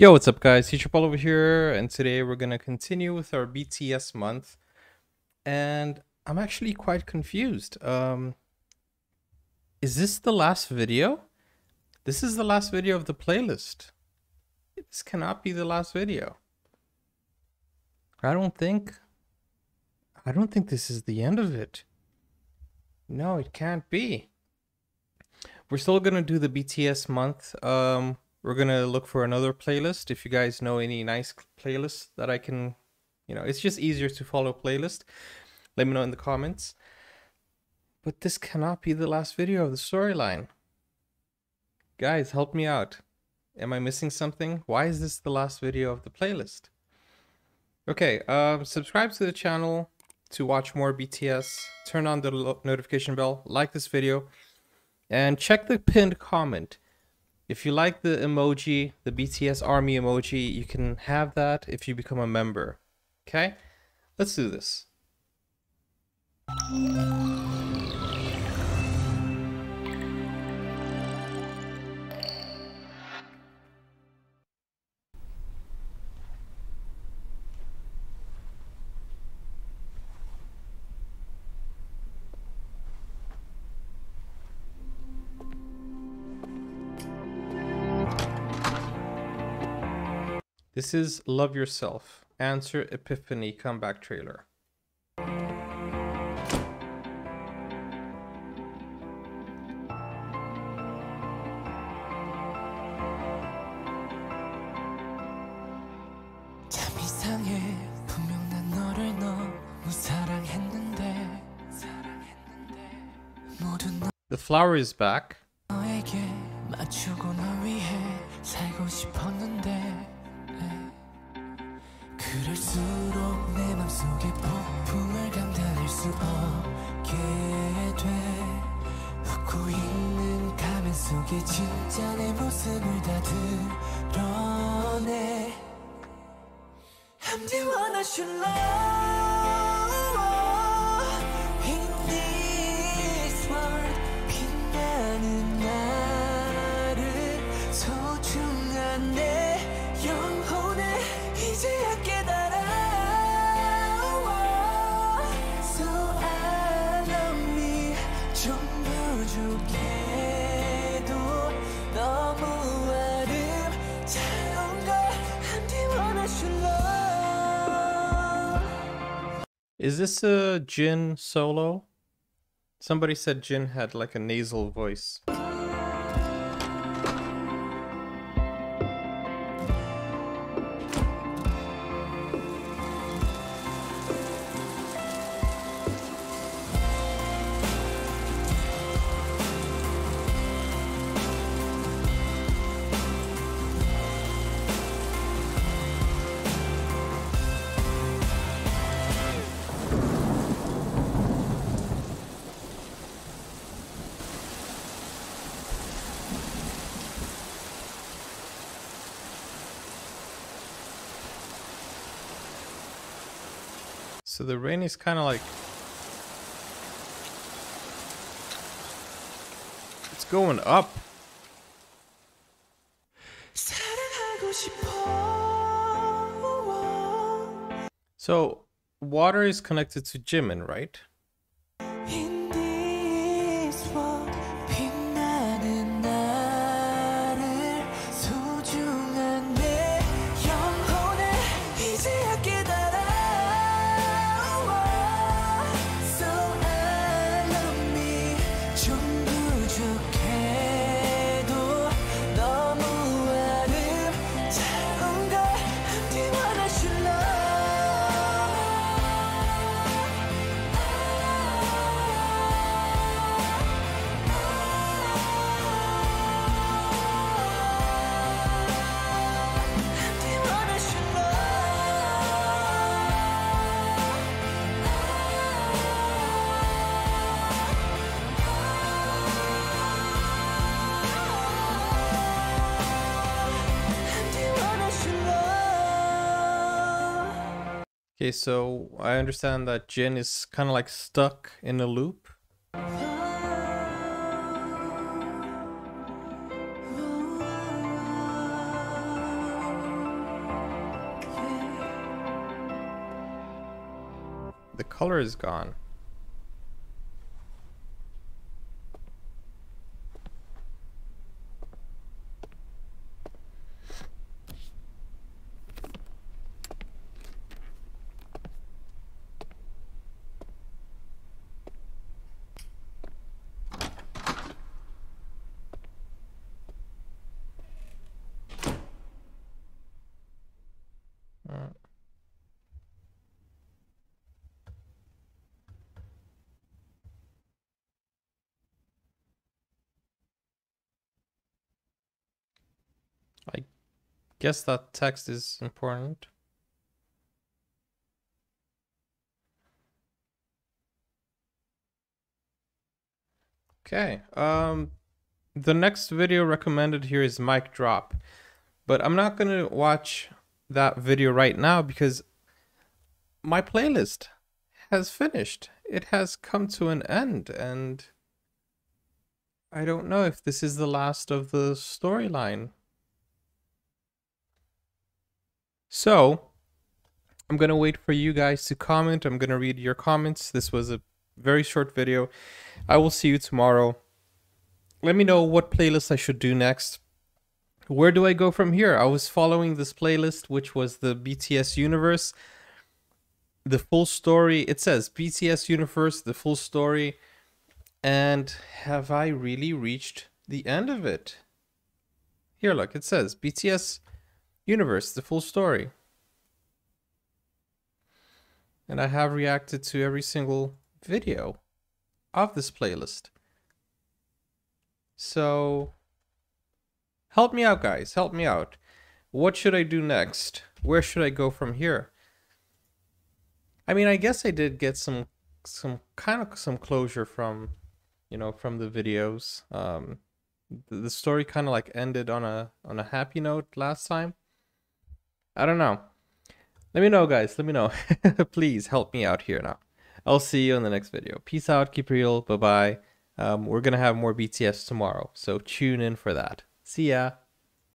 Yo, what's up guys? Teacher Paul over here, and today we're gonna continue with our BTS month. And I'm actually quite confused. Um, is this the last video? This is the last video of the playlist. This cannot be the last video. I don't think... I don't think this is the end of it. No, it can't be. We're still gonna do the BTS month. Um, we're gonna look for another playlist. If you guys know any nice playlists that I can, you know, it's just easier to follow playlist. Let me know in the comments. But this cannot be the last video of the storyline. Guys, help me out. Am I missing something? Why is this the last video of the playlist? Okay, um, subscribe to the channel to watch more BTS. Turn on the notification bell. Like this video. And check the pinned comment. If you like the emoji, the BTS army emoji, you can have that if you become a member. Okay? Let's do this. This is Love Yourself, Answer Epiphany comeback trailer. The flower is back. 그럴수록 내 맘속에 폭풍을 감당할 수 없게 돼. 웃고 있는 가면 속에 진짜 내 모습을 다 드러내. I'm the one I should love Is this a Jin solo? Somebody said Jin had like a nasal voice. So the rain is kind of like... It's going up. So, water is connected to Jimin, right? Okay, so I understand that Jin is kind of like stuck in a loop. The color is gone. I guess that text is important. Okay, um, the next video recommended here is Mic Drop, but I'm not going to watch that video right now because my playlist has finished. It has come to an end and I don't know if this is the last of the storyline. So, I'm going to wait for you guys to comment. I'm going to read your comments. This was a very short video. I will see you tomorrow. Let me know what playlist I should do next. Where do I go from here? I was following this playlist, which was the BTS Universe. The full story, it says BTS Universe, the full story. And have I really reached the end of it? Here, look, it says BTS Universe, the full story. And I have reacted to every single video of this playlist. So help me out, guys. Help me out. What should I do next? Where should I go from here? I mean, I guess I did get some some kind of some closure from, you know, from the videos. Um, the, the story kind of like ended on a on a happy note last time. I don't know. Let me know, guys. Let me know. Please help me out here now. I'll see you in the next video. Peace out. Keep real. Bye bye. Um, we're going to have more BTS tomorrow. So tune in for that. See ya.